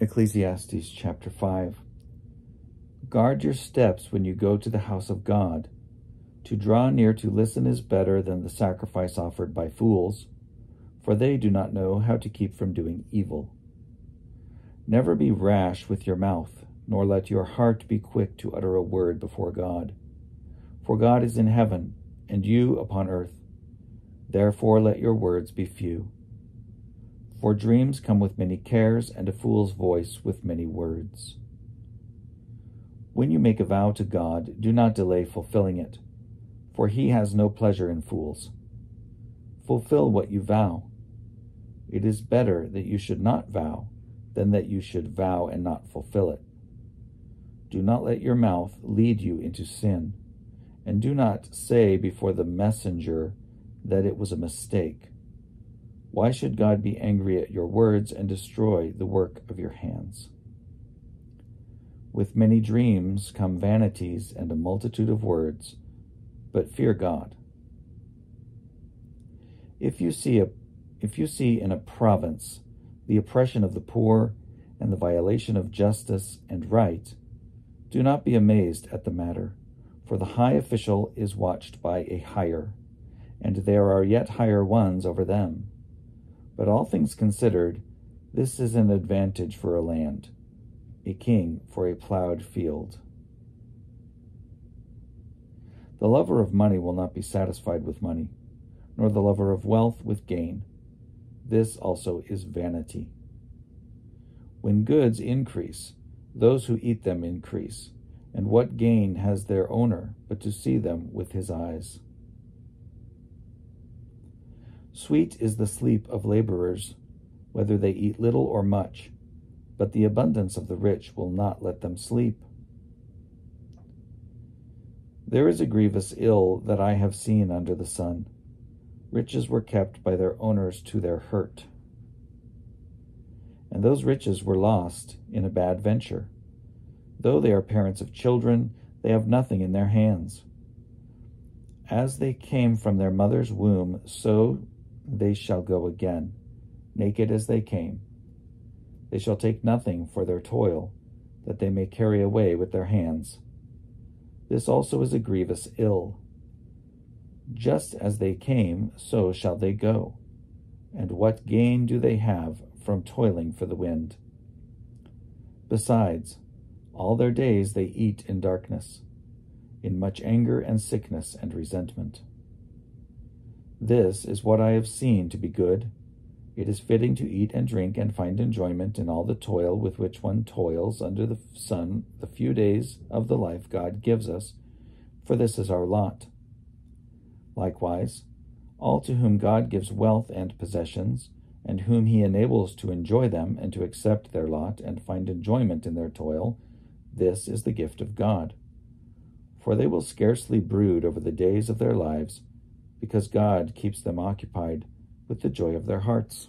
Ecclesiastes chapter 5. Guard your steps when you go to the house of God. To draw near to listen is better than the sacrifice offered by fools, for they do not know how to keep from doing evil. Never be rash with your mouth, nor let your heart be quick to utter a word before God. For God is in heaven, and you upon earth. Therefore let your words be few. For dreams come with many cares, and a fool's voice with many words. When you make a vow to God, do not delay fulfilling it, for he has no pleasure in fools. Fulfill what you vow. It is better that you should not vow than that you should vow and not fulfill it. Do not let your mouth lead you into sin, and do not say before the messenger that it was a mistake. Why should God be angry at your words and destroy the work of your hands? With many dreams come vanities and a multitude of words, but fear God. If you see a if you see in a province the oppression of the poor and the violation of justice and right, do not be amazed at the matter, for the high official is watched by a higher, and there are yet higher ones over them. But all things considered, this is an advantage for a land, a king for a plowed field. The lover of money will not be satisfied with money, nor the lover of wealth with gain. This also is vanity. When goods increase, those who eat them increase. And what gain has their owner but to see them with his eyes? Sweet is the sleep of laborers, whether they eat little or much, but the abundance of the rich will not let them sleep. There is a grievous ill that I have seen under the sun. Riches were kept by their owners to their hurt and those riches were lost in a bad venture. Though they are parents of children, they have nothing in their hands. As they came from their mother's womb, so they shall go again, naked as they came. They shall take nothing for their toil, that they may carry away with their hands. This also is a grievous ill. Just as they came, so shall they go. And what gain do they have from toiling for the wind. Besides, all their days they eat in darkness, in much anger and sickness and resentment. This is what I have seen to be good. It is fitting to eat and drink and find enjoyment in all the toil with which one toils under the sun the few days of the life God gives us, for this is our lot. Likewise, all to whom God gives wealth and possessions, and whom he enables to enjoy them and to accept their lot and find enjoyment in their toil, this is the gift of God. For they will scarcely brood over the days of their lives, because God keeps them occupied with the joy of their hearts.